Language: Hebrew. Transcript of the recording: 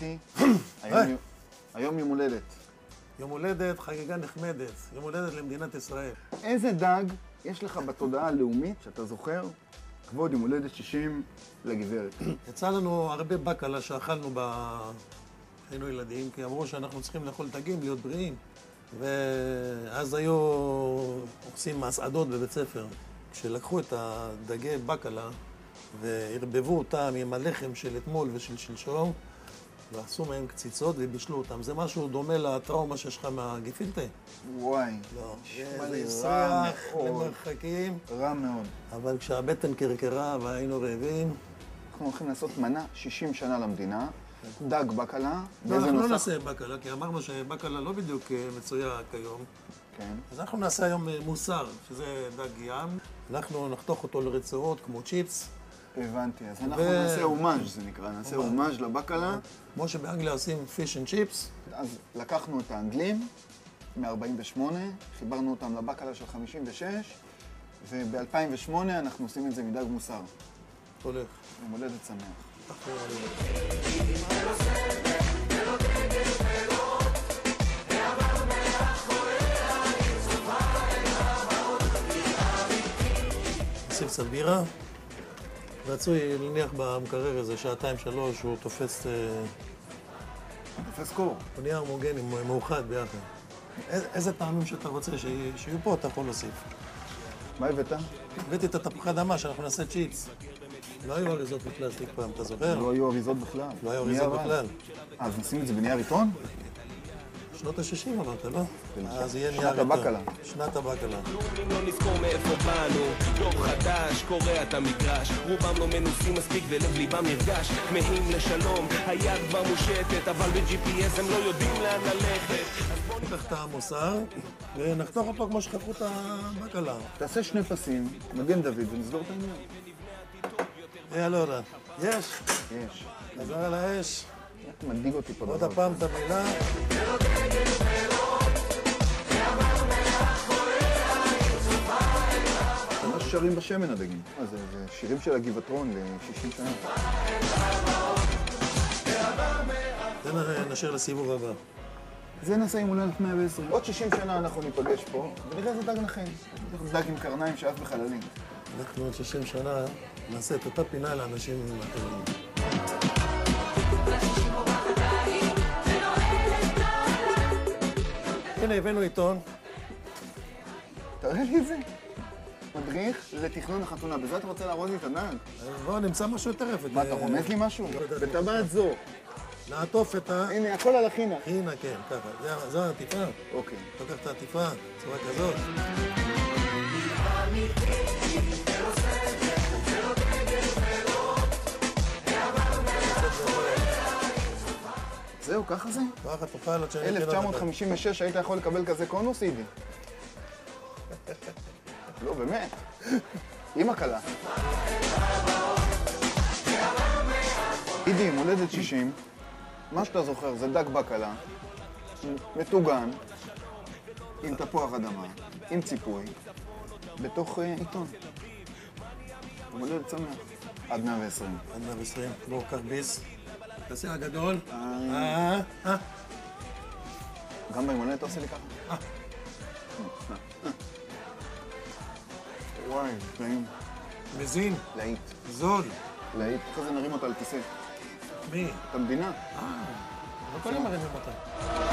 היום- היום יום הולדת. יום הולדת, חגיגה נחמדת. יום הולדת למדינת ישראל. איזה דג יש לך בתודעה הלאומית שאתה זוכר? כבוד יום הולדת 60 לגברת. יצא לנו הרבה בקלה שאכלנו ב... כשהיינו ילדים, כי אמרו שאנחנו צריכים לאכול דגים, להיות בריאים. ואז היו עושים מסעדות בבית ספר. כשלקחו את הדגי בקלה וערבבו אותם עם הלחם של אתמול ושל שלשום, ועשו מהם קציצות ובישלו אותם. זה משהו דומה לטראומה שיש לך מהגפילטה. וואי, לא, זה רע מאוד. למרחקים, רע מאוד. אבל כשהבטן קרקרה והיינו רעבים, אנחנו הולכים לעשות מנה 60 שנה למדינה, דג בקלה, לא, באיזה אנחנו לא נוסח? נעשה בקלה, כי אמרנו שבקלה לא בדיוק אה, מצויה כיום. כן. אז אנחנו נעשה היום אה, מוסר, שזה דג ים. אנחנו נחתוך אותו לרצועות כמו צ'יפס. הבנתי, אז אנחנו נעשה הומאז' זה נקרא, נעשה הומאז' לבקלה. כמו שבאנגליה עושים fish and chips. אז לקחנו את האנגלים מ-48, חיברנו אותם לבקלה של 56, וב-2008 אנחנו עושים את זה מדג מוסר. הולך. יום הולדת שמח. נשים קצת בירה. רצוי להניח במקרר איזה שעתיים שלוש, הוא תופס, אה, תופס קור. הוא נהיה הומוגני, מאוחד ביחד. איזה- איזה טעמים שאתה רוצה שיהיו פה, אתה יכול להוסיף. מה הבאת? הבאתי את התפוחי אדמה שאנחנו נעשה צ'יפס. לא היו אריזות בפלסטיק פעם, אתה זוכר? לא היו אריזות בכלל. לא היו אריזות. בכלל. אז נשים את זה בנייר עיתון? שנות ה-60 אמרת, לא? אז יהיה שנת נייר עיתון. הבקלה. שנת הבקלה. לא נזכור מאיפה באנו דור חדש, קורע את המגרש רובם לא מנוסים מספיק ולב ליבם נרגש כמהים לשלום, היד כבר מושטת אבל ב-GPS הם לא יודעים לאן ללכת ניקח את המוסר ונחתוך אותו כמו שחתכו את הבקלה. תעשה שני פסים, מגן דוד, ונסגור את העניין. אה, לא יודע. יש, יש. חזר על האש. מדאיג אותי פה עוד. הפעם את המילה. ממש שרים בשמן הדגים. מה זה, זה שירים של הגבעתרון ל-60 שנה. זה נ- נשאיר לסיבוב הבא. זה נעשה יום הולדת 120. עוד 60 שנה אנחנו ניפגש פה, ונראה איזה דג נכין. דג עם קרניים שאף בחללים. אנחנו עוד 60 שנה נעשה את אותה פינה לאנשים אחרים. הנה, הבאנו עיתון. תראה לי את זה. מדריך לתכנון החתונה. בזה אתה רוצה לארוז לי את? אז בואו נמצא משהו יותר יפה. מה, אתה רומז לי משהו? לא. בטבעת זו. לעטוף את ה... הנה, הכל על החינה. הנה, כן, ככה. זה- זו העטיפה. אוקיי. לוקח את העטיפה, צורה כזאת. זהו, ככה זה? ככה תאכל עד שאני אתן לך את ה- 1956 היית יכול לקבל כזה קונוס, אידי? לא, באמת. אימא כלה. אידי, יום הולדת 60, מה שאתה זוכר זה דג בקלה, מטוגן, עם תפוח אדמה, עם ציפוי, בתוך אה, עיתון. יום הולדת שמח. עד 120. עד 120. בואו, קח ביס. תעשה הגדול. אה, אה. גם ביום הולדת אתה עושה לי ככה? אה. וואי, טעים. מזין, להיט. זול. להיט. אחרי זה נרים אותה על כיסא. מי? את המדינה. לא קונים מרימים אותה.